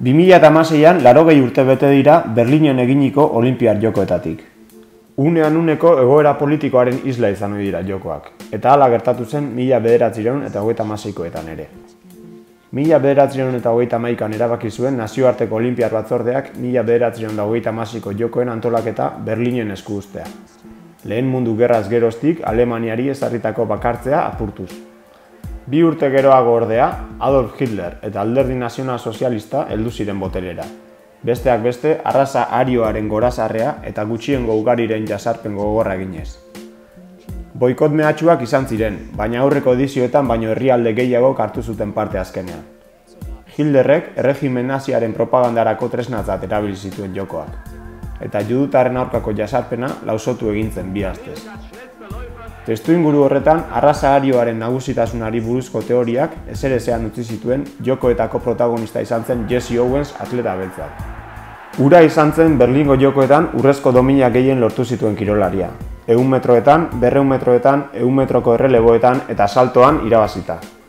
2006an laro gehi urte bete dira Berlinen eginiko olimpiar jokoetatik. Unean uneko egoera politikoaren isla izan dira jokoak, eta hala gertatu zen mila bederatzireun eta hogeita maseikoetan ere. Mila bederatzireun eta hogeita maikan erabaki zuen nazioarteko olimpiar batzordeak mila bederatzireun eta hogeita masiko jokoen antolaketa Berlinen esku ustea. Lehen mundu gerraz geroztik Alemaniari ezarritako bakartzea apurtuz. Bi urte geroago ordea, Adolf Hitler eta alderdi nazional sozialista heldu ziren boterera. Besteak beste, arraza arioaren gorazarrea eta gutxiengo ugariren jasarpen gogorra eginez. Boikot mehatxuak izan ziren, baina aurreko edizioetan baino herrialde gehiago hartu zuten parte azkenean. Hitlerrek erregimen naziaren propagandarako tresnatzat erabili zituen jokoak. Eta judutaren aurkako jasarpena lausotu egintzen bi astez. Testu inguru horretan, arraza nagusitasunari buruzko teoriak ezer ezean utzi zituen jokoetako protagonista izan zen Jesse Owens atleta beltzak. Ura izan zen Berlingo jokoetan urrezko domina gehien lortu zituen kirolaria. Eun metroetan, berreun metroetan, eun metroko erreleboetan eta saltoan irabazita.